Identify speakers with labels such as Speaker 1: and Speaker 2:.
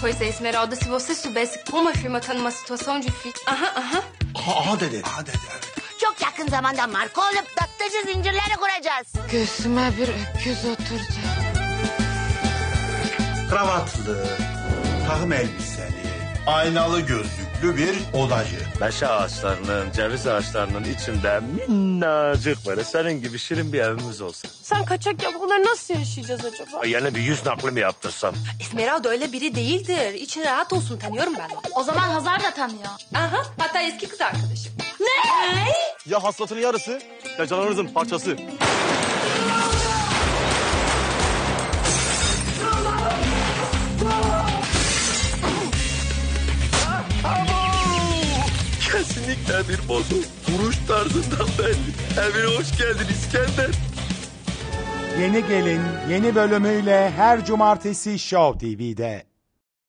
Speaker 1: Pois é, Esmeralda, se você soubesse como a firma tá numa situação difícil. Aham, aham.
Speaker 2: Aha dedi. Aha dedi evet.
Speaker 3: Çok yakın zamanda marka olup tatlıcı zincirleri kuracağız.
Speaker 1: Göğsüme bir öküz oturdu.
Speaker 2: Kravatlı, takım elbiseli, aynalı gözlüklü bir odacı.
Speaker 4: Meşe ağaçlarının, ceviz ağaçlarının içinde minnacık böyle senin gibi şirin bir evimiz olsa.
Speaker 1: Sen kaçak yapıları nasıl yaşayacağız acaba?
Speaker 4: Ay, Yeni bir yüz nakli mi yaptırsam?
Speaker 1: Esmeralda öyle biri değildir. İçin rahat olsun tanıyorum ben onu.
Speaker 5: O zaman Hazar da tanıyor.
Speaker 1: Aha, hatta eski kız arkadaşım.
Speaker 6: Ya haslatın yarısı ya canınızın parçası.
Speaker 4: Kesinlikle bir bozuk. Vuruş tarzından belli. Evine hoş geldin İskender.
Speaker 7: Yeni Gelin yeni bölümüyle her cumartesi Show TV'de.